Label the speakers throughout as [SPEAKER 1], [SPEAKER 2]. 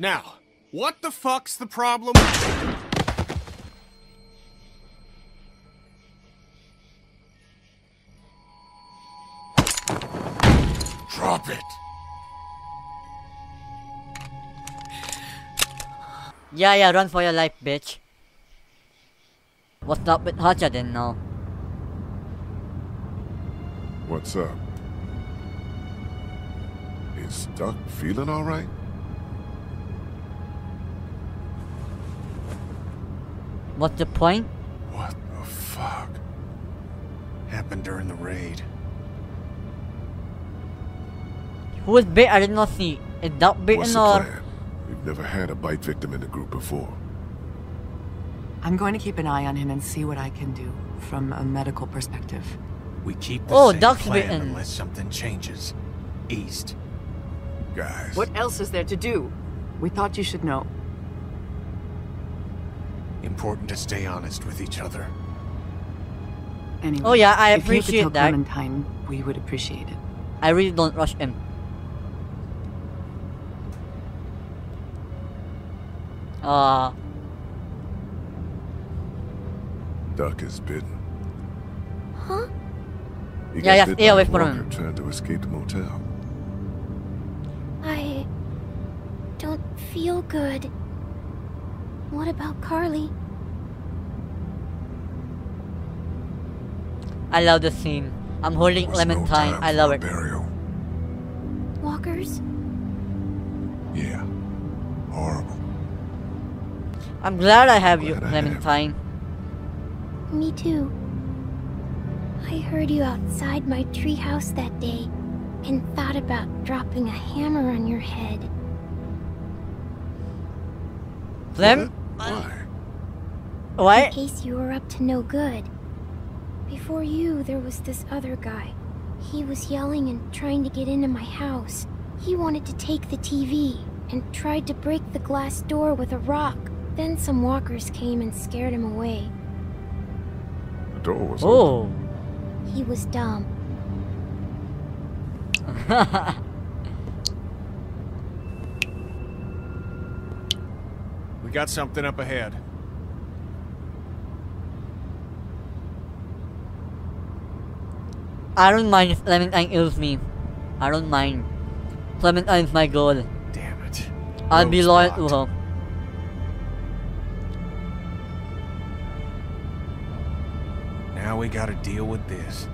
[SPEAKER 1] Now, what the fuck's the problem? Drop it.
[SPEAKER 2] Yeah, yeah, run for your life, bitch. What's up with Hutch? I didn't know.
[SPEAKER 3] What's up? Is Duck feeling all
[SPEAKER 2] What's the point?
[SPEAKER 3] What the fuck?
[SPEAKER 1] Happened during the raid.
[SPEAKER 2] Who was bit? I did not see. Is Duck bitten
[SPEAKER 3] What's the
[SPEAKER 2] or?
[SPEAKER 3] plan? We've never had a bite victim in the group before.
[SPEAKER 4] I'm going to keep an eye on him and see what I can do from a medical perspective.
[SPEAKER 1] We keep the
[SPEAKER 2] Oh,
[SPEAKER 1] same
[SPEAKER 2] Duck's
[SPEAKER 1] plan
[SPEAKER 2] bitten.
[SPEAKER 1] unless something changes. East.
[SPEAKER 3] Guys,
[SPEAKER 4] What else is there to do? We thought you should know.
[SPEAKER 1] Important to stay honest with each other.
[SPEAKER 4] Anyway,
[SPEAKER 2] Oh, yeah, I
[SPEAKER 4] if you could
[SPEAKER 2] appreciate
[SPEAKER 4] tell
[SPEAKER 2] that.
[SPEAKER 4] Clementine, we would appreciate it.
[SPEAKER 2] I really don't rush him. Ah,
[SPEAKER 3] Duck is bitten.
[SPEAKER 5] Huh?
[SPEAKER 3] He
[SPEAKER 2] Yeah, yeah,
[SPEAKER 3] bit
[SPEAKER 2] stay
[SPEAKER 3] by
[SPEAKER 2] away from him.
[SPEAKER 3] trying to escape the motel.
[SPEAKER 5] I don't feel good. What about Carley?
[SPEAKER 2] I love the scene. I'm holding
[SPEAKER 3] Was no
[SPEAKER 2] Clementine.
[SPEAKER 3] time
[SPEAKER 2] I
[SPEAKER 3] for
[SPEAKER 2] love it.
[SPEAKER 3] Burial.
[SPEAKER 5] Walkers?
[SPEAKER 3] Yeah. Horrible.
[SPEAKER 2] I'm glad I have you,
[SPEAKER 3] Glad I have you.
[SPEAKER 2] Clementine.
[SPEAKER 5] Me too. I heard you outside my treehouse that day and thought about dropping a hammer on your head.
[SPEAKER 2] Clem?
[SPEAKER 3] Why?
[SPEAKER 5] In case you were up to no good. Before you, there was this other guy. He was yelling and trying to get into my house. He wanted to take the TV and tried to break the glass door with a rock. Then some walkers came and scared him away.
[SPEAKER 3] The door was oh. open.
[SPEAKER 2] Oh.
[SPEAKER 5] He was dumb.
[SPEAKER 1] We got something up ahead.
[SPEAKER 2] I don't mind if Clementine kills me. I don't mind. Clementine's my goal.
[SPEAKER 1] Damn it.
[SPEAKER 2] I'll be loyal to
[SPEAKER 1] blocked.
[SPEAKER 2] her.
[SPEAKER 1] Now we gotta deal with this.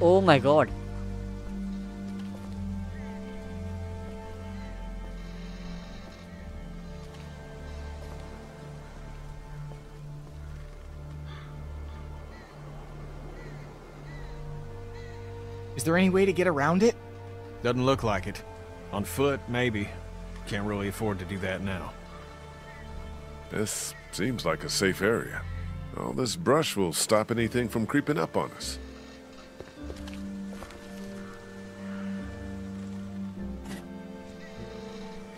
[SPEAKER 2] Oh my god.
[SPEAKER 6] Is there any way to get around it?
[SPEAKER 1] Doesn't look like it. On foot, maybe. Can't really afford to do that now.
[SPEAKER 3] This seems like a safe area. All this brush will stop anything from creeping up on us.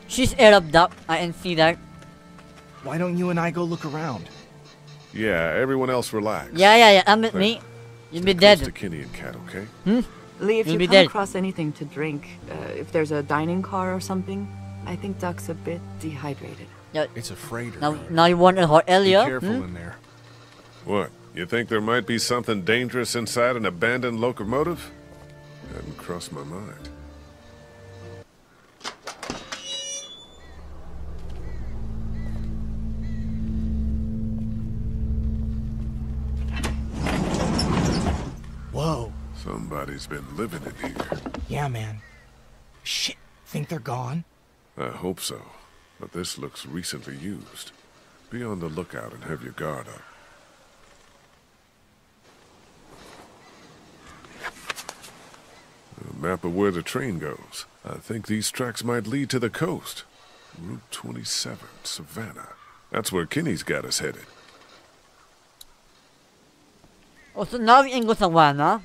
[SPEAKER 2] She's air up duck. I can see that.
[SPEAKER 6] Why don't you and I go look around?
[SPEAKER 3] Yeah, everyone else relax.
[SPEAKER 2] Yeah, yeah, yeah. I'm with me. You'll be
[SPEAKER 3] Close to
[SPEAKER 2] dead.
[SPEAKER 3] Kenny and Cat, okay? Hmm?
[SPEAKER 4] Lee, if
[SPEAKER 2] You'll
[SPEAKER 4] you come
[SPEAKER 2] dead.
[SPEAKER 4] across anything to drink, uh, if there's a dining car or something, I think Duck's a bit dehydrated.
[SPEAKER 2] Yeah,
[SPEAKER 1] It's a freighter.
[SPEAKER 2] now, now you want a hot
[SPEAKER 1] Be careful
[SPEAKER 2] Hmm?
[SPEAKER 1] in there.
[SPEAKER 3] What? You think there might be something dangerous inside an abandoned locomotive? Hadn't crossed my mind. Somebody's been living in here.
[SPEAKER 6] Yeah, man. Shit. Think they're gone?
[SPEAKER 3] I hope so, but this looks recently used. Be on the lookout and have your guard up. A map of where the train goes. I think these tracks might lead to the coast. Route 27, Savannah. That's where Kenny's got us headed.
[SPEAKER 2] Oh, so now we can go Savannah.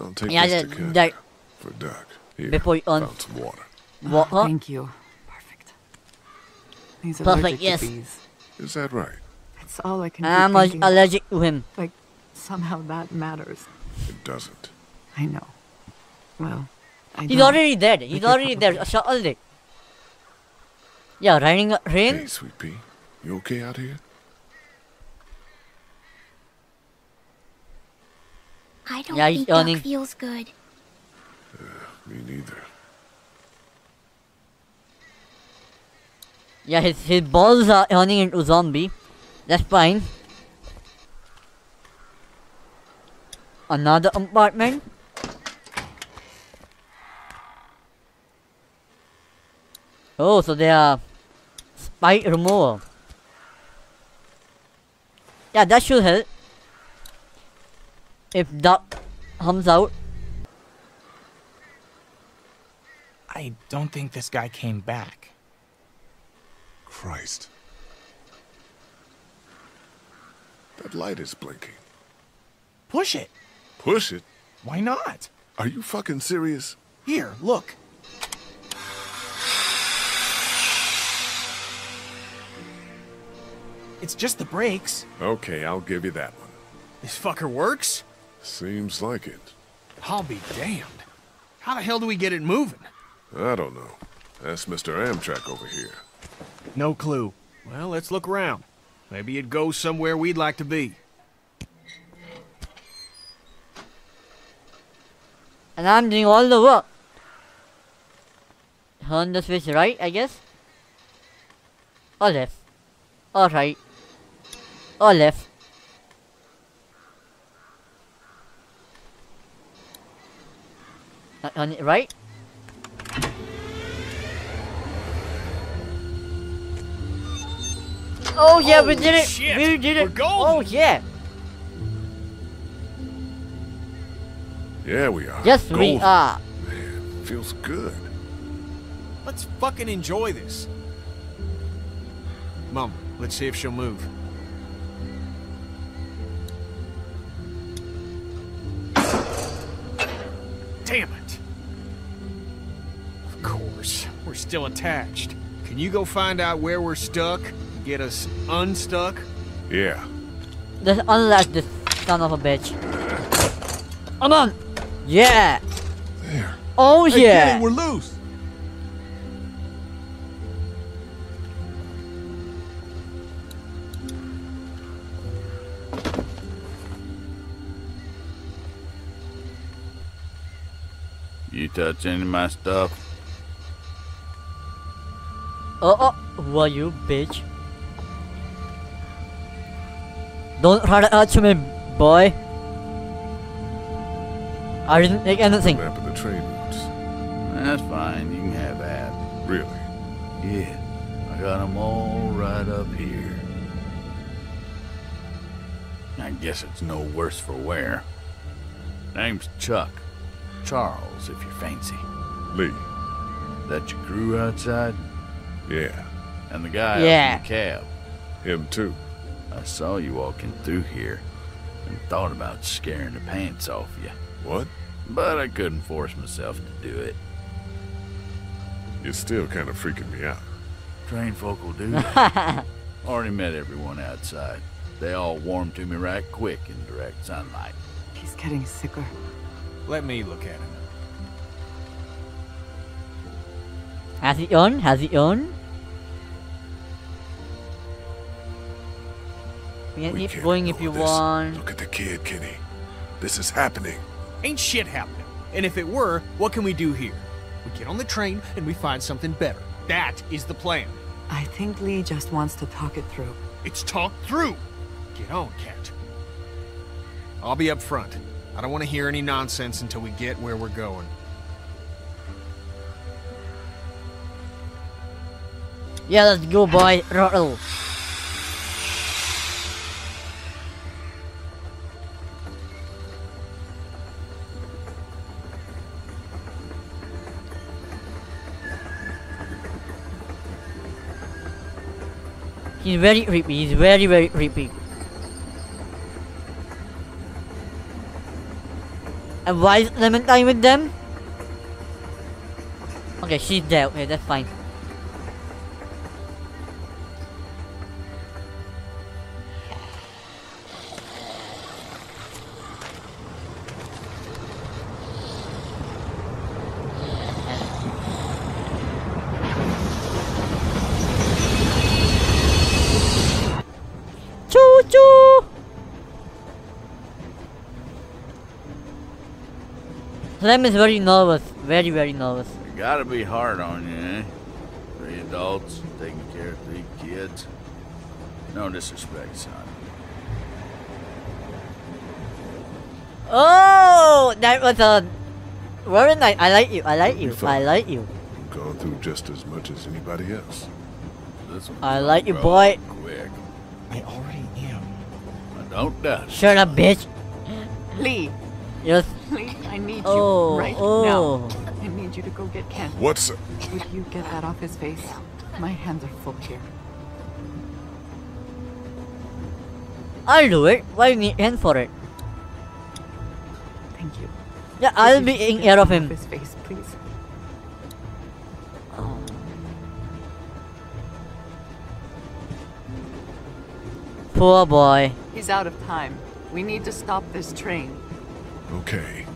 [SPEAKER 3] I'll take
[SPEAKER 2] Yeah,
[SPEAKER 3] this to Cat
[SPEAKER 2] that-
[SPEAKER 3] for Doc. Here,
[SPEAKER 2] Before you un-
[SPEAKER 3] found some water.
[SPEAKER 2] What? Huh?
[SPEAKER 4] Thank you. Perfect. He's
[SPEAKER 2] Perfect, yes.
[SPEAKER 4] to bees.
[SPEAKER 3] Is that right?
[SPEAKER 4] That's all I can keep
[SPEAKER 2] I'm al- allergic to him.
[SPEAKER 4] Like, somehow that matters.
[SPEAKER 3] It doesn't.
[SPEAKER 4] I know. Well, I
[SPEAKER 2] He's
[SPEAKER 4] don't.
[SPEAKER 2] already dead. He's already dead. A shot already. Yeah, raining rain.
[SPEAKER 3] Hey, Sweet Pea, you okay out here?
[SPEAKER 5] I don't
[SPEAKER 2] Yeah, he's
[SPEAKER 5] think Duck feels good.
[SPEAKER 3] Me neither.
[SPEAKER 2] Yeah, his his balls are turning into zombie. That's fine. Another compartment. Oh, so they are spike removal. Yeah, that should help. If that comes out.
[SPEAKER 6] I don't think this guy came back.
[SPEAKER 3] Christ. That light is blinking.
[SPEAKER 6] Push it.
[SPEAKER 3] Push it?
[SPEAKER 6] Why not?
[SPEAKER 3] Are you fucking serious?
[SPEAKER 6] Here, look. It's just the brakes.
[SPEAKER 3] Okay, I'll give you that one.
[SPEAKER 1] This fucker works?
[SPEAKER 3] Seems like it.
[SPEAKER 1] I'll be damned. How the hell do we get it moving?
[SPEAKER 3] I don't know. Ask Mr. Amtrak over here.
[SPEAKER 6] No clue.
[SPEAKER 1] Well, let's look around. Maybe it goes somewhere we'd like to be.
[SPEAKER 2] And I'm doing all the work. Turn the switch right, I guess. Or left. Or right. Or left. On it right. Oh yeah, we did it!
[SPEAKER 1] shit,
[SPEAKER 2] We did it!
[SPEAKER 1] we're.
[SPEAKER 2] Oh yeah!
[SPEAKER 3] Yeah, we are.
[SPEAKER 2] Yes, we are.
[SPEAKER 3] Man, feels good.
[SPEAKER 1] Let's fucking enjoy this. Mom, let's see if she'll move. Damn it. Of course, we're still attached. Can you go find out where we're stuck? Get us unstuck?
[SPEAKER 3] Yeah.
[SPEAKER 2] Just unlock this son of a bitch. Come on! Yeah!
[SPEAKER 3] There.
[SPEAKER 2] Oh yeah!
[SPEAKER 6] we're loose.
[SPEAKER 7] Touch any of my stuff?
[SPEAKER 2] Oh, oh, who you, bitch? Don't try to touch me, boy. I didn't take anything.
[SPEAKER 3] Map of the train routes.
[SPEAKER 7] That's fine. You can have that.
[SPEAKER 3] Really?
[SPEAKER 7] Yeah, I got 'em all right up here. I guess it's no worse for wear. Name's Chuck. Charles, if you fancy.
[SPEAKER 3] Lee.
[SPEAKER 7] That your crew outside?
[SPEAKER 3] Yeah.
[SPEAKER 7] And the guy up
[SPEAKER 2] Yeah.
[SPEAKER 7] in the cab?
[SPEAKER 3] Him too.
[SPEAKER 7] I saw you walking through here and thought about scaring the pants off you.
[SPEAKER 3] What?
[SPEAKER 7] But I couldn't force myself to do it.
[SPEAKER 3] You're still kind of freaking me out.
[SPEAKER 7] Train folk will do that. Already met everyone outside. They all warmed to me right quick in direct sunlight.
[SPEAKER 4] He's getting sicker.
[SPEAKER 1] Let me look at him.
[SPEAKER 2] Has it on? Has it on? We can
[SPEAKER 3] We
[SPEAKER 2] keep going if you
[SPEAKER 3] this.
[SPEAKER 2] want.
[SPEAKER 3] Look at the kid, Kenny. This is happening.
[SPEAKER 1] Ain't shit happening. And if it were, what can we do here? We get on the train and we find something better. That is the plan.
[SPEAKER 4] I think Lee just wants to talk it through.
[SPEAKER 1] It's talked through. Get on, Cat. I'll be up front. I don't want to hear any nonsense until we get where we're going.
[SPEAKER 2] Yeah, let's go, boy. Throttle. He's very creepy. He's very, very creepy. Why is Clementine with them? Okay, she's there. Okay, that's fine. Clem is very nervous. Very, very nervous.
[SPEAKER 7] It gotta be hard on you, eh? Three adults taking care of three kids. No disrespect, son.
[SPEAKER 2] Oh, that was a very nice. I like you. I like
[SPEAKER 3] You'll
[SPEAKER 2] you. I like you.
[SPEAKER 3] You've gone through just as much as anybody else.
[SPEAKER 7] This
[SPEAKER 2] I like you, boy.
[SPEAKER 7] Quick.
[SPEAKER 6] I already am.
[SPEAKER 7] I don't doubt.
[SPEAKER 2] Shut up, bitch.
[SPEAKER 4] Lee,
[SPEAKER 2] Yes.
[SPEAKER 4] Lee, I need
[SPEAKER 2] Oh,
[SPEAKER 4] you right
[SPEAKER 2] oh.
[SPEAKER 4] now. I need you to go get Kent.
[SPEAKER 3] What's...
[SPEAKER 4] Would you get that off his face? My hands are full here.
[SPEAKER 2] I'll do it. Why do you need hand for it?
[SPEAKER 4] Thank you.
[SPEAKER 2] Yeah,
[SPEAKER 4] Would
[SPEAKER 2] I'll
[SPEAKER 4] you
[SPEAKER 2] be in
[SPEAKER 4] get
[SPEAKER 2] air of him.
[SPEAKER 4] His face, please.
[SPEAKER 2] Poor boy.
[SPEAKER 4] He's out of time. We need to stop this train.
[SPEAKER 3] Okay.